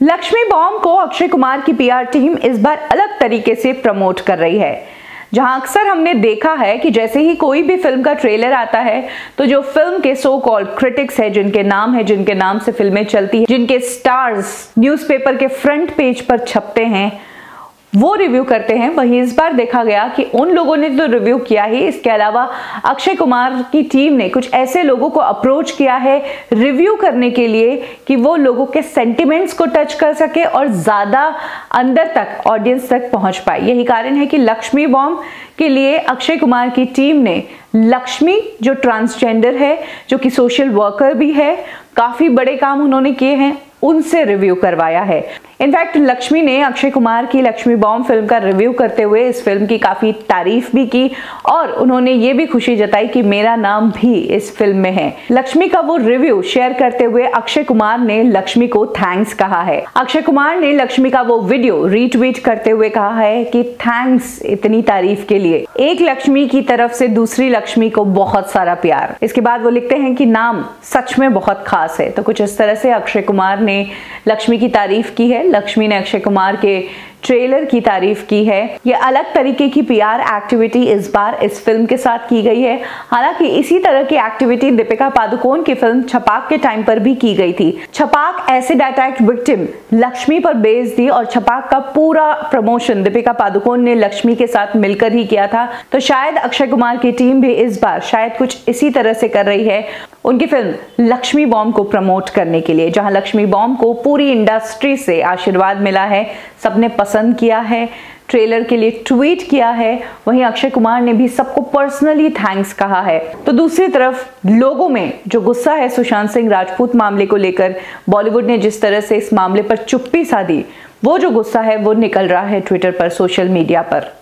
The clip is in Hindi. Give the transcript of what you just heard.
लक्ष्मी बॉम्ब को अक्षय कुमार की पीआर टीम इस बार अलग तरीके से प्रमोट कर रही है। जहाँ अक्सर हमने देखा है कि जैसे ही कोई भी फ़िल्म का ट्रेलर आता है तो जो फ़िल्म के सो कॉल क्रिटिक्स है, जिनके नाम है, जिनके नाम से फ़िल्में चलती है, जिनके स्टार्स न्यूज़पेपर के फ्रंट पेज पर छपते हैं वो रिव्यू करते हैं। वहीं इस बार देखा गया कि उन लोगों ने तो रिव्यू किया ही, इसके अलावा अक्षय कुमार की टीम ने कुछ ऐसे लोगों को अप्रोच किया है रिव्यू करने के लिए कि वो लोगों के सेंटिमेंट्स को टच कर सके और ज़्यादा अंदर तक ऑडियंस तक पहुँच पाए। यही कारण है कि लक्ष्मी बॉम्ब के लिए अक्षय कुमार की टीम ने लक्ष्मी, जो ट्रांसजेंडर है, जो कि सोशल वर्कर भी है, काफ़ी बड़े काम उन्होंने किए हैं, उनसे रिव्यू करवाया है। इनफैक्ट लक्ष्मी ने अक्षय कुमार की लक्ष्मी बॉम्ब फ़िल्म का रिव्यू करते हुए इस फ़िल्म की काफ़ी तारीफ़ भी की और उन्होंने ये भी खुशी जताई कि मेरा नाम भी इस फ़िल्म में है। लक्ष्मी का वो रिव्यू शेयर करते हुए अक्षय कुमार ने लक्ष्मी को थैंक्स कहा है। अक्षय कुमार ने लक्ष्मी का वो वीडियो रीट्वीट करते हुए कहा है कि थैंक्स इतनी तारीफ़ के लिए। एक लक्ष्मी की तरफ़ से दूसरी लक्ष्मी को बहुत सारा प्यार। इसके बाद वो लिखते हैं कि नाम सच में बहुत खास है। तो कुछ इस तरह से अक्षय कुमार ने लक्ष्मी की तारीफ़ की है। लक्ष्मी ने अक्षय कुमार के ट्रेलर की तारीफ़ की है। ये अलग तरीके की पीआर एक्टिविटी इस बार इस फ़िल्म के साथ की गई है। हालाँकि इसी तरह की एक्टिविटी दीपिका पादुकोण की फ़िल्म छपाक के टाइम पर भी की गई थी। Chhapaak acid attack victim Laxmi पर बेस दी और छपाक का पूरा प्रमोशन दीपिका पादुकोण ने लक्ष्मी के साथ मिलकर ही किया था। तो शायद अक्षय कुमार की टीम भी इस बार शायद कुछ इसी तरह से कर रही है। उनकी फ़िल्म लक्ष्मी बॉम्ब को प्रमोट करने के लिए, जहाँ लक्ष्मी बॉम्ब को पूरी इंडस्ट्री से आशीर्वाद मिला है। सबने पसंद किया है, ट्रेलर के लिए ट्वीट किया है, वहीं अक्षय कुमार ने भी सबको पर्सनली थैंक्स कहा है। तो दूसरी तरफ़, लोगों में जो गुस्सा है सुशांत सिंह राजपूत मामले को लेकर, बॉलीवुड ने जिस तरह से इस मामले पर चुप्पी साधी, वो जो गुस्सा है वो निकल रहा है ट्विटर पर सोशल मीडिया पर।